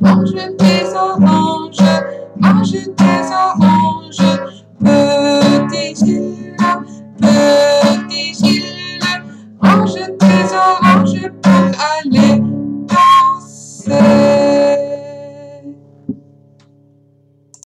mange des oranges, mange des oranges. Petit Gilles, petit Gilles, mange des oranges.